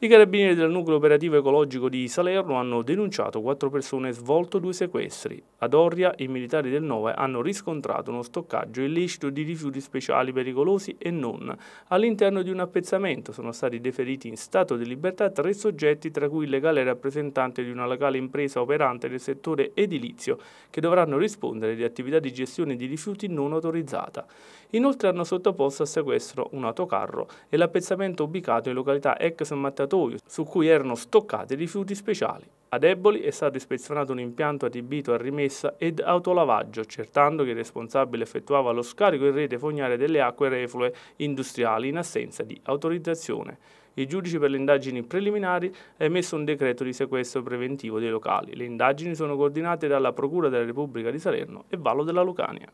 I carabinieri del nucleo operativo ecologico di Salerno hanno denunciato quattro persone e svolto due sequestri. Ad Orria i militari del Nove hanno riscontrato uno stoccaggio illecito di rifiuti speciali pericolosi e non. All'interno di un appezzamento sono stati deferiti in stato di libertà tre soggetti tra cui il legale rappresentante di una locale impresa operante nel settore edilizio che dovranno rispondere di attività di gestione di rifiuti non autorizzata. Inoltre hanno sottoposto a sequestro un autocarro e l'appezzamento ubicato in località ex Mattatoio su cui erano stoccati rifiuti speciali. Ad Eboli è stato ispezionato un impianto adibito a rimessa ed autolavaggio, accertando che il responsabile effettuava lo scarico in rete fognaria delle acque reflue industriali in assenza di autorizzazione. Il giudice per le indagini preliminari ha emesso un decreto di sequestro preventivo dei locali. Le indagini sono coordinate dalla Procura della Repubblica di Salerno e Vallo della Lucania.